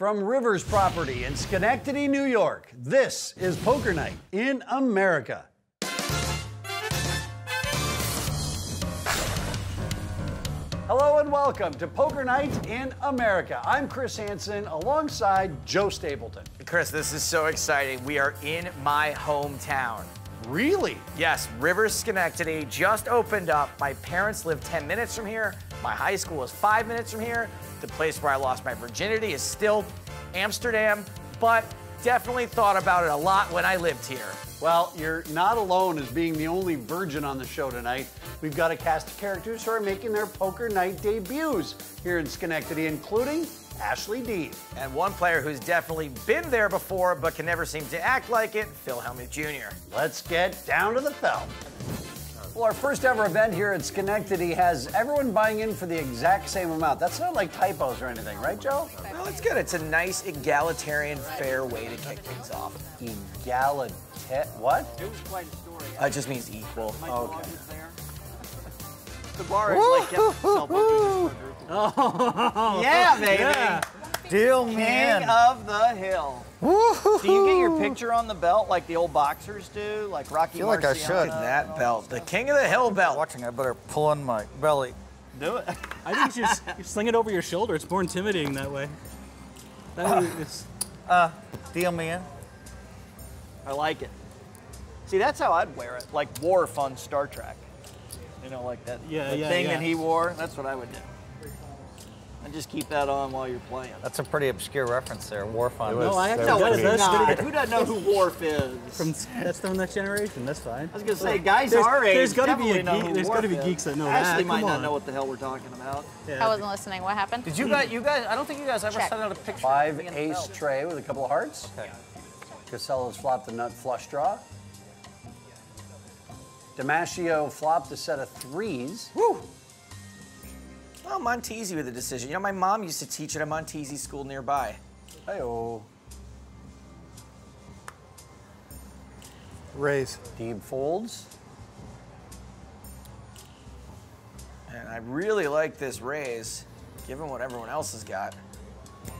From Rivers Property in Schenectady, New York, this is Poker Night in America. Hello and welcome to Poker Night in America. I'm Chris Hansen alongside Joe Stapleton. Chris, this is so exciting. We are in my hometown. Really? Yes, Rivers Schenectady just opened up. My parents live 10 minutes from here. My high school is five minutes from here. The place where I lost my virginity is still Amsterdam, but definitely thought about it a lot when I lived here. Well, you're not alone as being the only virgin on the show tonight. We've got a cast of characters who are making their poker night debuts here in Schenectady, including Ashley Deeb. And one player who's definitely been there before but can never seem to act like it, Phil Hellmuth Jr. Let's get down to the film. Well, our first ever event here at Schenectady has everyone buying in for the exact same amount. That's not like typos or anything, right, Joe? Well, it's good. It's a nice egalitarian, fair way to kick things off. Egalit... What? It was quite a story. Uh, it just means equal. My Okay. dog was there. The bar is like kept itself open. Oh, Yeah, baby. Deal, man. King of the hill. Do you get your picture on the belt like the old boxers do, like Rocky Feel like I should. Look at that belt. The king of the hill belt. Watching, I better pull in my belly. Do it. I think you just you sling it over your shoulder. It's more intimidating that way. That way it's, Uh, deal me in. I like it. See, that's how I'd wear it, like war on Star Trek. You know, like that Yeah, the yeah, thing yeah. that he wore. That's what I would do. And just keep that on while you're playing. That's a pretty obscure reference there. War fun. no, I actually No, that it's that's not. good. Who doesn't know who Worf is? From that's from that generation. That's fine. I was gonna say, guys There's- our age there's gotta be a definitely know geek- who there's Worf gotta be geeks that know Ashley that. might Come not on. know what the hell we're talking about. Yeah. I wasn't listening. What happened? Did you guys, you guys, I don't think you guys ever Check. sent out a picture. Five of me and ace tray with a couple of hearts. Okay. Kassela's flopped the nut flush draw. Damasio flopped a set of threes. Woo! Oh, Montesi with the decision. You know, my mom used to teach at a Montesi school nearby. Hey-oh. Raise. Deep folds. And I really like this raise, given what everyone else has got.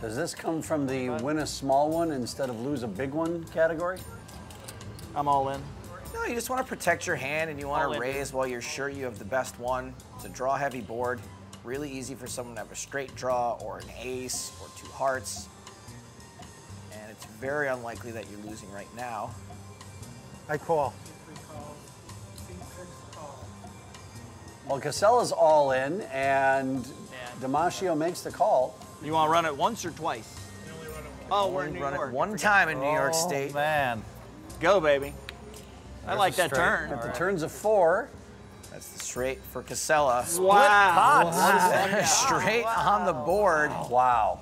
Does this come from the win a small one instead of lose a big one category? I'm all in. No, you just want to protect your hand and you want All to in. raise while you're sure you have the best one. It's a draw heavy board. Really easy for someone to have a straight draw or an ace or two hearts. And it's very unlikely that you're losing right now. I call. Well, Kassela's all in, and Damasio makes the call. You want to run it once or twice? Oh, oh we're in New Run York. it one time in New York Oh, State. man. Go, baby. I like a that straight. turn. The turn's a four. That's the straight for Kassela. Wow. straight on the board. Wow.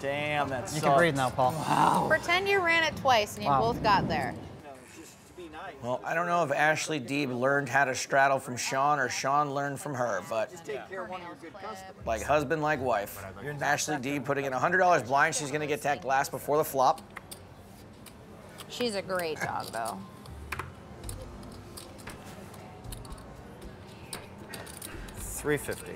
Damn, that's You can breathe now, Paul. Wow. Pretend you ran it twice and you Wow. both got there. Well, I don't know if Ashley Deeb learned how to straddle from Shaun or Shaun learned from her, but Take care of one of your good customers. like husband, like wife. Ashley Deeb putting in $100 blind. She's going to get that glass before the flop. She's a great dog, though. Three fifty.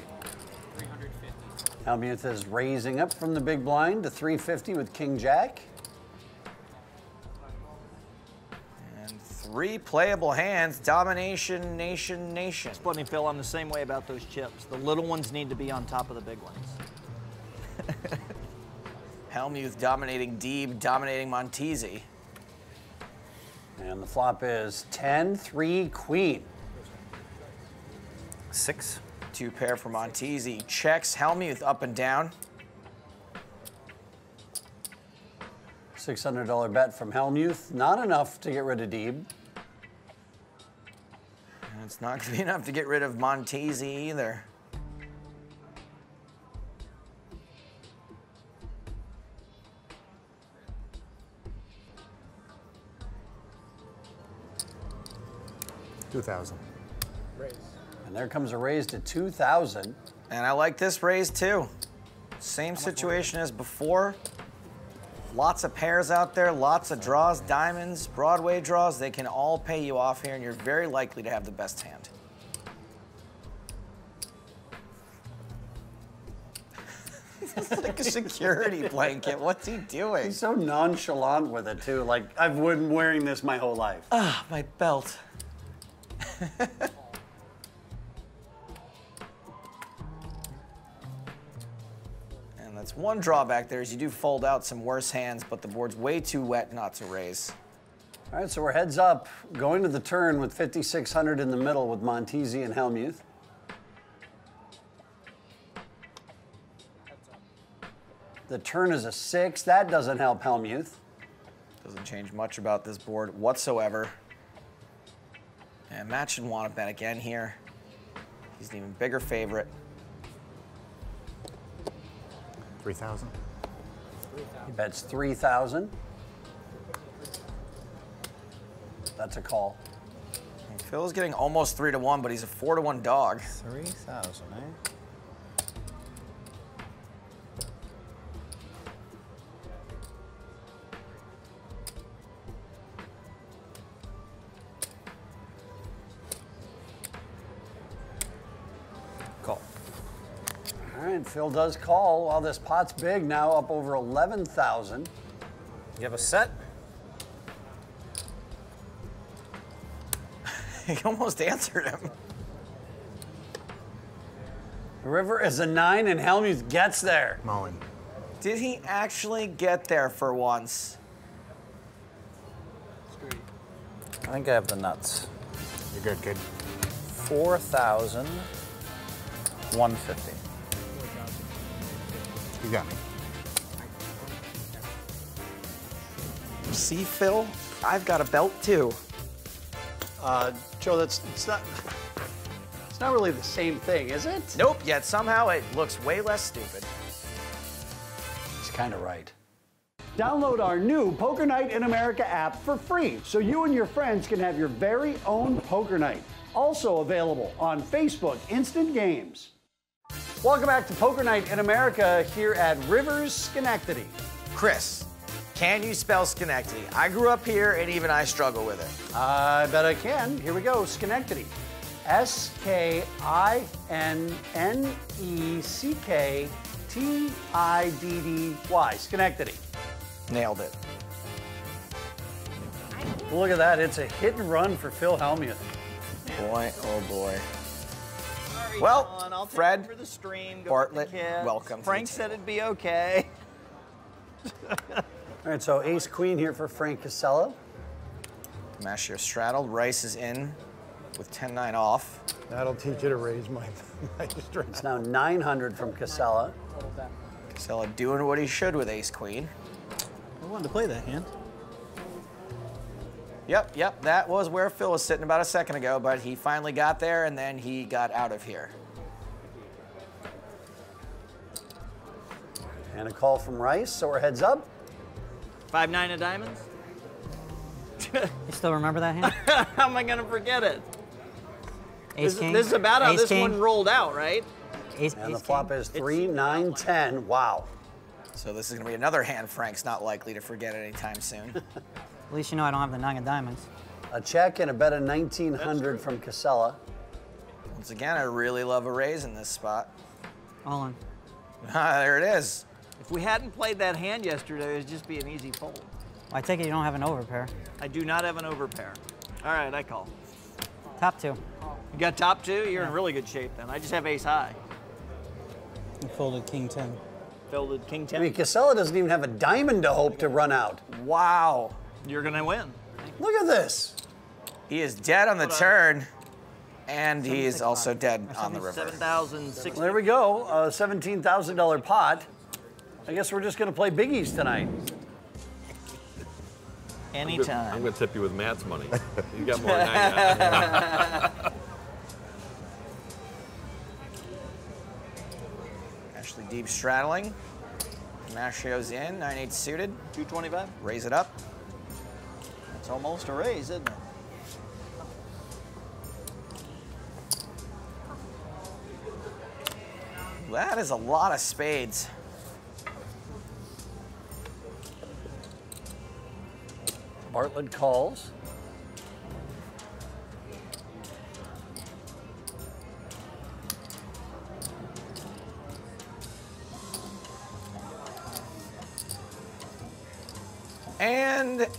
350. Hellmuth is raising up from the big blind to 350 with King Jack. And three playable hands. Domination, nation, nation. Let me feel I'm the same way about those chips. The little ones need to be on top of the big ones. Hellmuth dominating Deeb, dominating Montesi. And the flop is 10 3 Queen. Six. Two pair for Montesi. Checks Hellmuth up and down. $600 bet from Hellmuth. Not enough to get rid of Deeb. And it's not going to be enough to get rid of Montesi either. Two thousand. There comes a raise to 2,000. And I like this raise too. Same situation as before. Lots of pairs out there, lots of draws, diamonds, Broadway draws. They can all pay you off here, and you're very likely to have the best hand. It's like a security blanket. What's he doing? He's so nonchalant with it too. Like I've been wearing this my whole life. Ah, my belt. one drawback there is you do fold out some worse hands, but the board's way too wet not to raise. All right, so we're heads up, going to the turn with 5600 in the middle with Montesi and Hellmuth. The turn is a six. That doesn't help Hellmuth. Doesn't change much about this board whatsoever. And Matt should want to bet again here. He's an even bigger favorite. 3,000. He bets 3,000. That's a call. And Phil's getting almost three to one, but he's a four to one dog. 3,000, eh? All right, Phil does call. While this pot's big now, up over 11,000. You have a set? he almost answered him. The river is a nine, and Hellmuth gets there. Mullen. Did he actually get there for once? I think I have the nuts. You're good, kid. 4,150. You got me. See, Phil? I've got a belt too. Uh, Joe, that's it's not. It's not really the same thing, is it? Nope, yet somehow it looks way less stupid. He's kind of right. Download our new Poker Night in America app for free so you and your friends can have your very own poker night. Also available on Facebook Instant Games. Welcome back to Poker Night in America here at Rivers Schenectady. Chris, can you spell Schenectady? I grew up here and even I struggle with it. I bet I can. Here we go Schenectady. S K I N N E C K T I D D Y. Schenectady. Nailed it. Look at that. It's a hit and run for Phil Hellmuth. Boy, oh boy. Sorry, Well, John, I'll take Fred, over the stream. Go Bartlett, the kids. welcome to Frank the said it'd be okay. All right, so ace queen here for Frank Kassela. Mashio straddled. Rice is in with 10-9 off. That'll teach you to raise my, my strength. It's now 900 from Kassela. Kassela doing what he should with ace queen. I wanted to play that hand. Yep, yep, that was where Phil was sitting about a second ago, but he finally got there and then he got out of here. And a call from Rice, so we're heads up. Five nine of diamonds. You still remember that hand? How am I gonna forget it? Ace This, king. this is about how Ace this king, one rolled out, right? Ace, And the flop king. is 3, 9, 10. Wow. So this is gonna be another hand Frank's not likely to forget anytime soon. At least you know I don't have the nine of diamonds. A check and a bet of 1900 from Kassela. Once again, I really love a raise in this spot. All in. Ah, there it is. If we hadn't played that hand yesterday, it'd just be an easy fold. Well, I take it you don't have an overpair. I do not have an overpair. All right, I call. Top two. You got top two? You're in really good shape then. I just have ace high. I folded king 10. Folded king 10? I mean, Kassela doesn't even have a diamond to hope to run out. Wow. You're gonna win. Look at this. He is dead on the turn, and he is also dead on the river. Seven thousand six. Well, there we go. A $17,000 pot. I guess we're just going to play biggies tonight. Anytime. I'm going to tip you with Matt's money. You got more than I got. Ashley Deeb straddling. Mashio's in, 9-8 suited. 225. Raise it up. Almost a raise, isn't it? That is a lot of spades. Bartlett calls.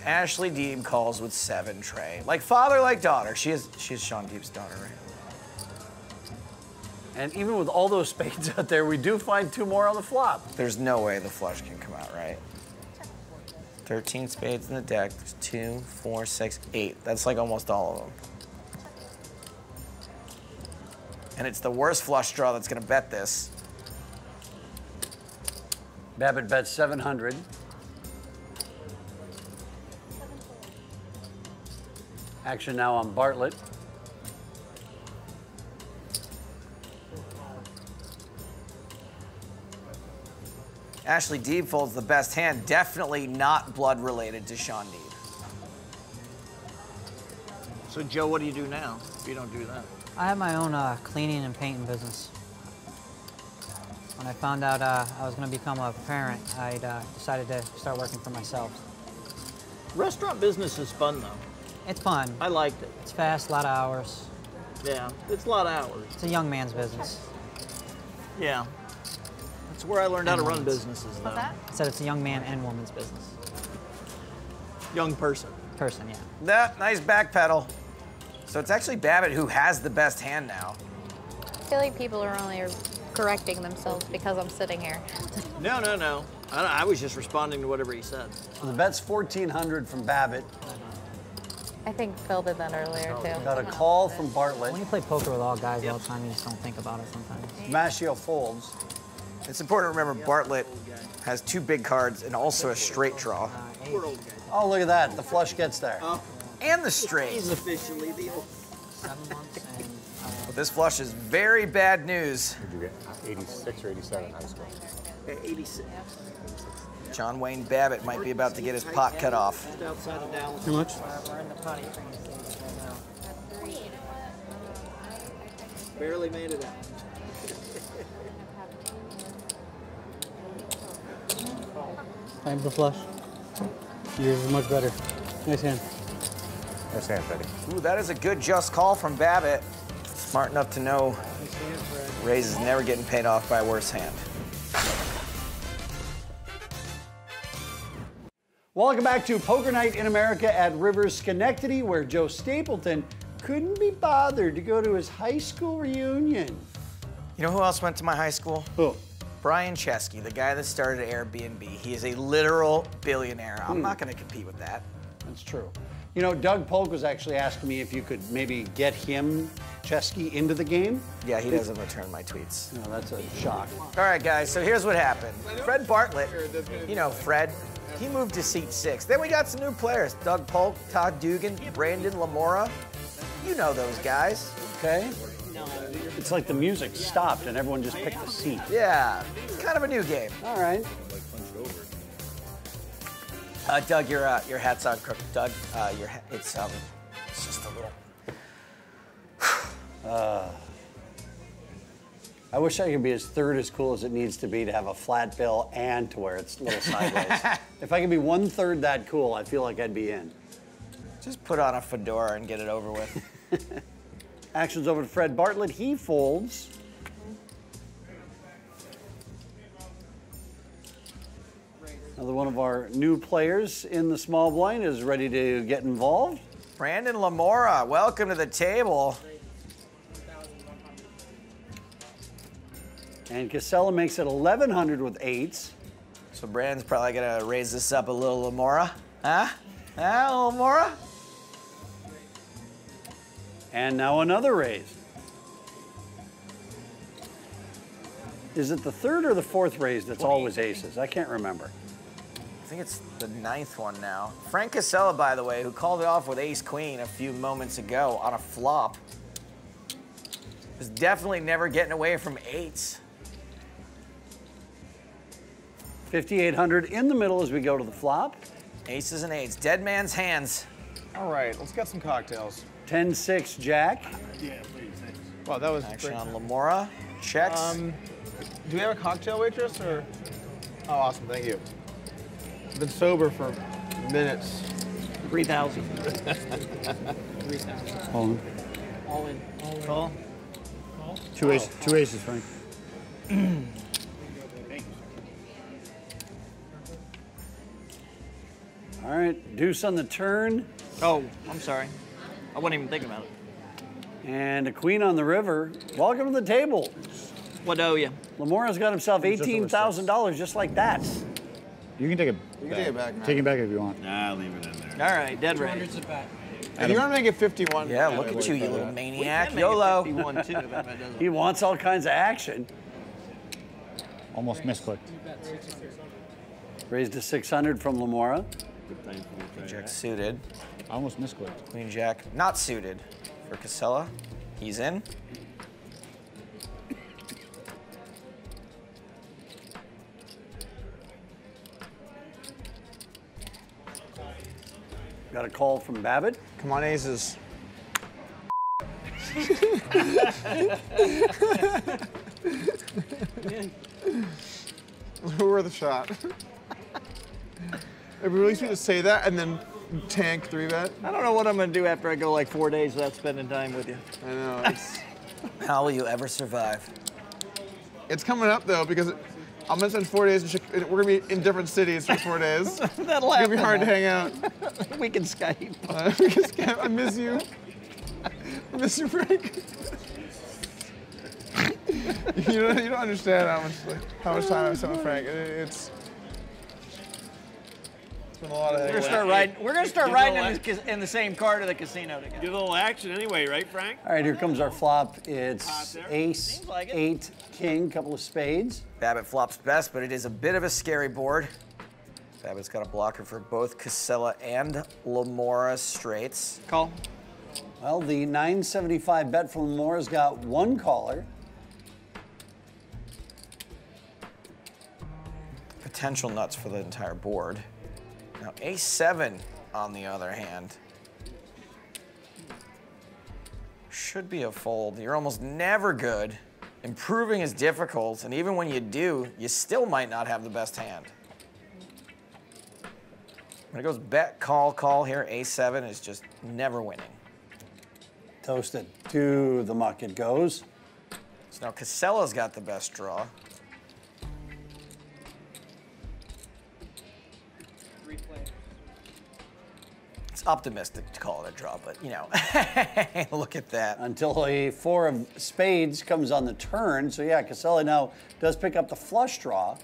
Ashley Deeb calls with seven Trey. Like father, like daughter. She is she is Shaun Deeb's daughter, right? And even with all those spades out there, we do find two more on the flop. There's no way the flush can come out right. 13 spades in the deck. There's two, four, six, eight. That's like almost all of them. And it's the worst flush draw that's gonna bet this. Babbitt bets 700. Action now on Bartlett. Ashley Deeb folds the best hand, definitely not blood related to Shaun Deeb. So Joe, what do you do now if you don't do that? I have my own uh, cleaning and painting business. When I found out uh, I was going to become a parent, I uh, decided to start working for myself. Restaurant business is fun though. It's fun. I liked it. It's fast, a lot of hours. Yeah, it's a lot of hours. It's a young man's business. Yeah. That's where I learned how to And run businesses though. What's that? I said it's a young man and woman's business. Young person. Person, yeah. That nice back pedal. So it's actually Babbitt who has the best hand now. I feel like people are only correcting themselves because I'm sitting here. No, no, no. I, I was just responding to whatever he said. So the bet's 1400 from Babbitt. I think Phil did that earlier oh, too. Got a call from Bartlett. When you play poker with all guys all the time, you just don't think about it sometimes. Mashio folds. It's important to remember Bartlett has two big cards and also a straight draw. Oh, look at that. The flush gets there. And the straight. He's officially the Seven months and But this flush is very bad news. Did you get 86 or 87 high school? 86. John Wayne Babbitt might be about to get his pot cut off. Too outside of much? We're in the potty training stage right now. Barely made it out. Time for flush. Yours is much better. Nice hand. Nice hand, Freddie. Ooh, that is a good just call from Babbitt. Smart enough to know Rays is never getting paid off by a worse hand. Welcome back to Poker Night in America at Rivers Schenectady, where Joe Stapleton couldn't be bothered to go to his high school reunion. You know who else went to my high school? Who? Brian Chesky, the guy that started Airbnb. He is a literal billionaire. I'm hmm. not going to compete with that. That's true. You know, Doug Polk was actually asking me if you could maybe get him, Chesky, into the game. Yeah, he doesn't return my tweets. No, that's a shock. All right, guys, so here's what happened. Fred Bartlett, you know, Fred, he moved to seat six. Then we got some new players Doug Polk, Todd Dugan, Brandon Lamora. You know those guys. Okay. It's like the music stopped and everyone just picked a seat. Yeah, it's kind of a new game. All right. Uh, Doug, your uh, your hat's on crook. Doug, uh, your it's um, it's just a little. I wish I could be as third as cool as it needs to be to have a flat bill and to where it's a little sideways. if I could be one third that cool, I feel like I'd be in. Just put on a fedora and get it over with. Actions over to Fred Bartlett. He folds. Another one of our new players in the small blind is ready to get involved. Brandon Lamora, welcome to the table. And Kassela makes it 1100 with eights. So Brandon's probably gonna raise this up a little, Lamora. Huh? Huh, Lamora? And now another raise. Is it the third or the fourth raise that's always aces? I can't remember. I think it's the ninth one now. Frank Kassela, by the way, who called it off with ace queen a few moments ago on a flop, is definitely never getting away from eights. 5800 in the middle as we go to the flop. Aces and eights. Dead man's hands. All right, let's get some cocktails. 10 6 Jack. Yeah, please. Wow, that was Action great. on Lamora. Checks. Um, do we have a cocktail waitress or? Oh, awesome, thank you. Been sober for minutes. 3,000. All in. All in. All Call. Two aces, two aces, Frank. All right, deuce on the turn. Oh, I'm sorry. I wasn't even thinking about it. And a queen on the river. Welcome to the table. What owe you? Lamora's got himself $18,000 just like that. You can take it. You can take it back, man. Take it back if you want. Nah, leave it in there. All right, dead ready. If you want to make it 51. Yeah, look at you, you little maniac. YOLO. 51 too, if that doesn't- He wants all kinds of action. Almost misclicked. Raised to 600 from Lamora. Jack suited. I Almost misclicked. Queen Jack not suited for Casella. He's in. Got a call from Babbitt. Come on, aces. Who were the shot? It'd be really sweet to say that and then tank three bet. I don't know what I'm gonna do after I go like four days without spending time with you. I know. It's, How will you ever survive? it's coming up though because I'm gonna spend four days. In Chic- we're gonna be in different cities for four days. it's That'll gonna be happen. hard to hang out. We can Skype. Uh, because Cam, I miss you. I miss you, Frank. you don't, you don't understand how much like, how much time I've spent with Frank. It, it's it's a lot of We're gonna start riding. We're gonna start riding in, this, in the same car to the casino together. Get a little action anyway, right, Frank? All right, here comes our flop. It's there. ace, like it. eight, king, couple of spades. Babbitt flops best, but it is a bit of a scary board. Babbitt's got a blocker for both Kassela and Lamora straights. Call. Well, the 975 bet from Lamora's got one caller. Potential nuts for the entire board. Now, A7, on the other hand, should be a fold. You're almost never good. Improving is difficult, and even when you do, you still might not have the best hand. When it goes bet, call, call here, A7 is just never winning. Toasted to the muck it goes. So now Kassela's got the best draw. It's optimistic to call it a draw, but you know, look at that. Until a four of spades comes on the turn. So yeah, Kassela now does pick up the flush draw.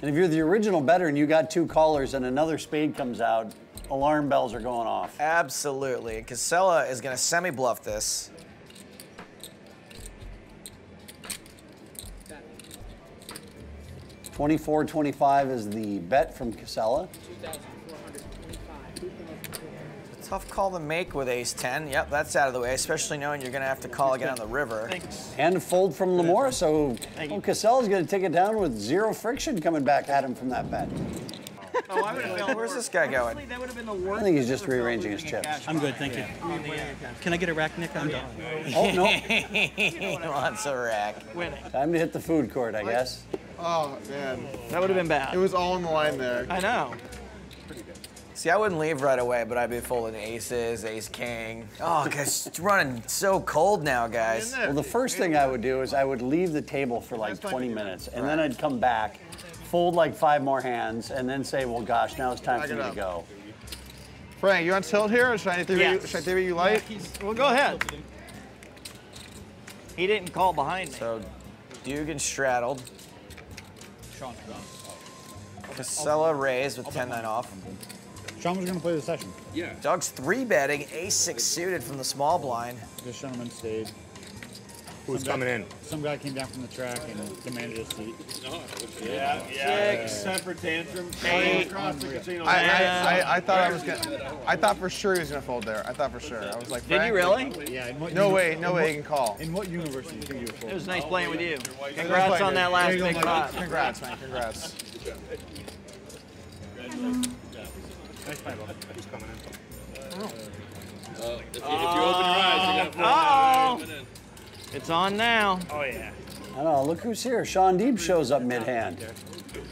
And if you're the original better and you got two callers and another spade comes out, alarm bells are going off. Absolutely. And Kassela is going to semi bluff this. Twenty-four, twenty-five is the bet from Kassela. Tough call to make with ace 10. Yep, that's out of the way, especially knowing you're going to have to call again on the river. And fold from Lamora, so Thank you. well, Kassela's going to take it down with zero friction coming back at him from that bet. Oh, I would have felt Where's this guy going? That would have been the worst. I think he's just rearranging his chips. I'm good, thank you. Uh, can I get a rack, Nick? I'm done. Oh, no. he wants a rack. Winning. Time to hit the food court, I guess. Oh man, That would have been bad. it was all on the line there. I know. See, I wouldn't leave right away, but I'd be folding aces, ace king. Oh, guys, it's running so cold now, guys. Well, the first thing I would do is I would leave the table for like 20 minutes, and then I'd come back, fold like five more hands, and then say, well, gosh, now it's time for me to go. Frank, you on tilt here, or should I theory, Yes. should I theory you light? Well, go ahead. He didn't call behind me. So, Dugan straddled. Kassela raised with 10-9 off. Shaun was going to play the session. Yeah. Doug's three betting, ace six suited from the small blind. This gentleman stayed. Who's Some guy- coming in? Some guy came down from the track and demanded a seat. Yeah, yeah. Temper tantrum. Across the casino. I, I, I, I thought I was gonna. I thought for sure he was gonna fold there. I thought for sure. I was like, Did you really? Yeah. In what No way, no what- way he can call. In what universe do you think you would fold? It was nice playing with you. Congrats on that last big pot. Congrats, man. Congrats. Nice play, bro. Who's coming in? If you, if you open your eyes, you got Oh, it's on now. Oh, yeah. I don't know, look who's here. Shaun Deeb shows up mid-hand.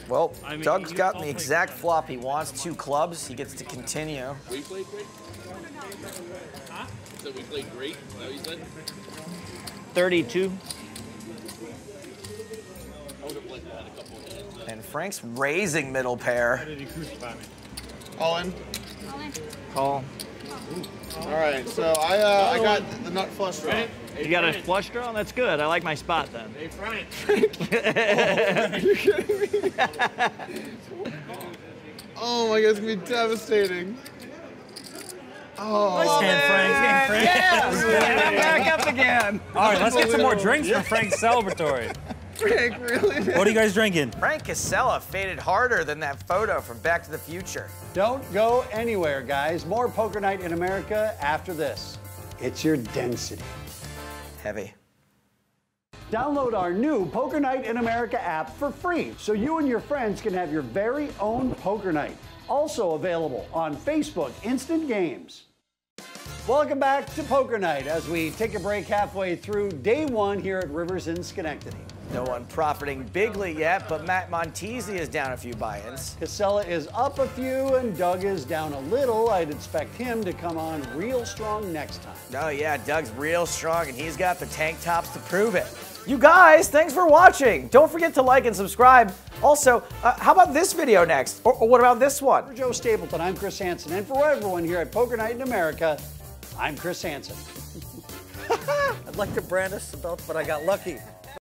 Well, Doug's got the exact flop he wants, two clubs. He gets to continue. We played great. Said we played great. What you said? 32. would have liked to have a couple of hands. And Frank's raising middle pair. Did he crucify me? All in. Call. All right, so I uh, I got the nut flush draw. You got a Frank. flush draw? That's good. I like my spot then. Hey, Frank. you kidding me? oh my god, it's gonna be devastating. Oh, Nice hand, Frank. Frank. Yes! And I'm back up again. All right, let's get some more drinks from Frank's celebratory. Frank, really? What are you guys drinking? Frank Kassela faded harder than that photo from Back to the Future. Don't go anywhere, guys. More Poker Night in America after this. It's your density. Heavy. Download our new Poker Night in America app for free so you and your friends can have your very own poker night. Also available on Facebook Instant Games. Welcome back to Poker Night as we take a break halfway through day one here at Rivers in Schenectady. No one profiting bigly yet, but Matt Montesi is down a few buy-ins. Kassela is up a few and Doug is down a little. I'd expect him to come on real strong next time. Oh yeah, Doug's real strong and he's got the tank tops to prove it. You guys, thanks for watching. Don't forget to like and subscribe. Also, uh, how about this video next? Or, or what about this one? For Joe Stapleton, I'm Chris Hansen, and for everyone here at Poker Night in America, I'm Chris Hansen. I'd like to brand us the belt, but I got lucky.